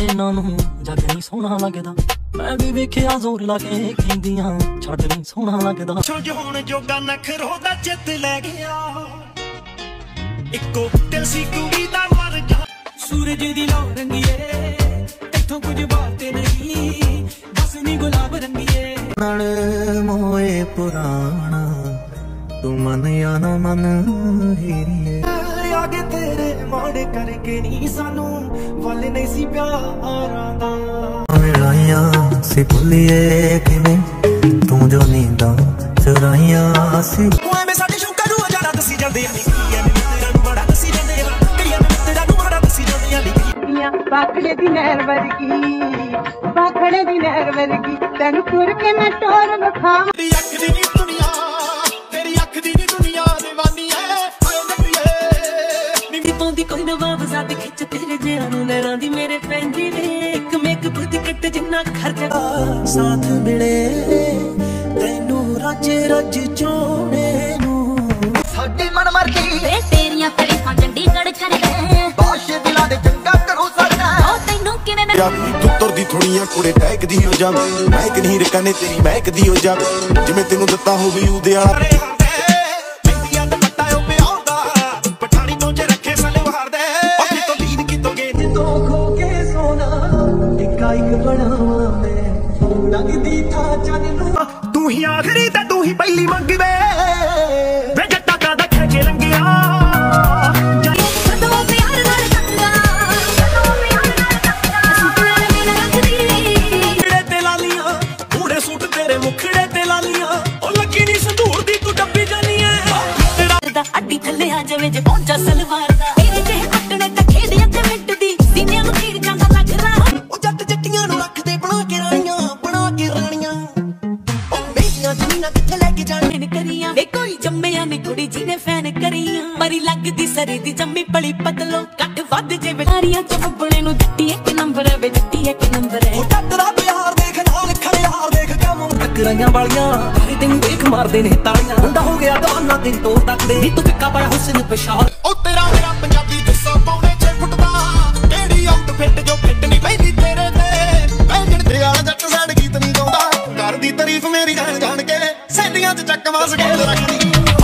ਇਹਨਾਂ ਨੂੰ ਜੱਗ ਨਹੀਂ ਸੋਹਣਾ ਲੱਗਦਾ। ਮੈਂ ਵੀ ਵੇਖਿਆ ਜ਼ੋਰ ਲਾ ਕੇ ਕਹਿੰਦੀਆਂ ਛੱਡ ਨਹੀਂ ਸੋਹਣਾ ਲੱਗਦਾ। ਛੁੱਜ ਹੁਣ ਜੋਗਾ ਨਖਰੋ ਦਾ ਚਿੱਤ ਲੈ ਗਿਆ। ਇੱਕੋ ਦਿਲ ਸੀ ਕੁੜੀ ਦਾ ਮਰ ਜਾ ਸੂਰਜ ਦੀ ਲੋ ਰੰਗੀਏ ਇੱਥੋਂ ਕੁਝ ਬਾਤ ਨਹੀਂ ਬਸ ਨਹੀਂ ਗੁਲਾਬ ਰੰਗੀਏ। ਨਾਲ ਮੋਏ ਪੁਰਾਣਾ ਤੂੰ ਮਨ ਜਾਂ ਨਾ ਮਨ ਹੀਰੀਏ। ਤੇਰੇ ਮਾੜੇ ਕਰਕੇ ਨਹੀਂ ਸਾਨੂੰ ਵੱਲ ਨਹੀਂ ਸੀ ਪਿਆਰਾਂ ਦਾ। ਮਿਲਾਈਆਂ ਸੀ ਭੁੱਲੀਏ ਕਿਵੇਂ? ਤੂੰ ਜੋ ਨੀਂਦਾਂ ਚੁਰਾਈਆਂ ਸੀ। ਉਹ ਐਵੇਂ ਸਾਡੇ ਸ਼ੌਕਾਂ ਨੂੰ ਅਜਾਣਾ ਦੱਸੀ ਜਾਂਦੇ ਆ ਨੀ। ਕੀ ਐਵੇਂ ਮਿੱਤਰਾਂ ਨੂੰ ਬੜਾ ਦੱਸੀ ਜਾਂਦੇ ਆ ਕਈ ਐਵੇਂ ਮਿੱਤਰਾਂ ਨੂੰ ਬੜਾ ਦੱਸੀ ਜਾਂਦੇ ਆ ਨੀ। ਦੀਆਂ ਬਾਖੜੇ ਦੀ ਨਹਿਰ ਵਰਗੀ ਬਾਖੜੇ ਦੀ ਨਹਿਰ ਵਰਗੀ ਤੈਨੂੰ ਤੁਰ ਕੇ ਮੈਂ ਟੋਰ ਤੇਰੀ ਅੱਖ ਦੀ ਨੀ ਕੋਈ ਨਵਾਬ ਜ਼ੱਦ ਖਿੱਚ ਤੇਰੇ ਜਿਆਂ ਨੂੰ ਨਰਾਂ ਦੀ ਮੇਰੇ ਪੈਂਦੀ ਵੇ। ਇੱਕ ਮੇਕਅਪ ਦੀ ਕਿੱਟ ਜਿੰਨਾ ਖਰਚਾ ਸਾਥ ਮਿਲੇ ਤੈਨੂੰ ਰੱਜ ਰੱਜ ਚੋਣੇ ਨੂੰ। ਸਾਡੀ ਮਨ ਮਰਜ਼ੀ। ਵੇ ਤੇਰੀਆਂ ਤਾਰੀਫਾਂ ਚੰਡੀਗੜ੍ਹ ਕਰਦੇ ਬਾਸ਼ ਦਿਲਾਂ ਦੇ ਚੰਗਾ ਕਰੋ ਸਰਨਾ ਉਹ ਤੈਨੂੰ ਕਿਵੇਂ ਮੈਂ ਤੂੰ ਤੁਰਦੀ ਥੋੜੀਆਂ ਕੁੜੇ ਟੈਕਦੀ ਹੋ ਜਾ। ਮੈਂ ਕਿ ਨਹੀਂ ਰਕਾਨੇ ਤੇਰੀ ਮਹਿਕਦੀ ਹੋ ਜਾ। ਜਿਵੇਂ ਤੈਨੂੰ ਦਿੱਤਾ ਹੋਵੇ ਉਹਦੇ ਵਾਲਾ। ਇੱਕਾ ਇੱਕ ਬਣਾਵਾਂ ਮੈਂ ਲੱਗਦੀ ਥਾ ਚੰਨ ਨੂੰ। ਤੂੰ ਹੀ ਆਖਰੀ ਤੇ ਤੂੰ ਹੀ ਪਹਿਲੀ ਮੰਗਵੇ। ਵੇ ਜੱਟਾ ਖੇਚੇ ਪਿਆਰ ਨਾਲ ਚੰਗਾ ਸੁਪਨਾ ਮੇਰਾ ਰੱਖਦੀ ਮੁਖੜੇ ਤੇ ਲਾਲੀਆਂ ਕੂੜੇ ਸੂਟ ਤੇਰੇ ਮੁਖੜੇ ਤੇ ਲਾਲੀਆਂ ਉਹ ਲੱਗੀ ਨਹੀਂ ਸੰਧੂਰ ਦੀ ਤੂੰ ਡੱਬੀ ਜਾਨੀ ਐ ਤੇਰਾ ਦਾ ਅੱਡੀ ਥੱਲੇ ਆ ਜਾਵੇ ਜੇ ਪਹੁੰਚਾ ਸਲਵਾਰ ਦਾ। ਤੇਰੇ ਤੇ ਅੱਟਣੇ ਕੋਈ ਜੰਮਿਆ ਨੀ ਕੁੜੀ ਜਿਹਨੇ ਫੈਨ ਕਰੀਆਂ। ਮਰੀ ਲੱਗਦੀ ਸਰੀ ਦੀ ਜੰਮੀ ਪਲੀ ਪਤਲੋ। ਕੱਟ ਵੱਧ ਜੇ ਵਿਚਾਰੀਆਂ ਚ ਬੱਬਣੇ ਨੂੰ ਜੱਟੀ ਇੱਕ ਨੰਬਰ ਹੈ ਵੇ ਜੱਟੀ ਇੱਕ ਨੰਬਰ ਹੈ। ਉਹ ਦਾ ਪਿਆਰ ਦੇਖ ਨਾਲ ਖੜਿਆਰ ਦੇਖ ਕੰਮ ਟੱਕਰਾਈਆਂ ਵਾਲੀਆਂ। ਸਾਰੇ ਤੈਨੂੰ ਦੇਖ ਮਾਰਦੇ ਨੇ ਤਾਲੀਆਂ ਮੁੰਡਾ ਹੋ ਗਿਆ ਦਾਨਾ ਦਿਨ ਤੋਂ ਤੱਕਦੇ ਨੀ ਤੂੰ ਫਿੱਕਾ ਪਾਇਆ ਹੁਸਨ ਪਛਾਣ ਉਹ ਤੇਰਾ ਮੇਰਾ ਪੰਜਾਬੀ ਜੁੱਸਾ ਪਾਉਣੇ ਕਰਦੀ ਤਾਰੀਫ ਮੇਰੀ ਜਾਣ ਜਾਣ ਕੇ ਸੈਂਡੀਆਂ 'ਚ ਚੱਕ ਮਾਸ ਕੇ ਰੱਖਦੀ।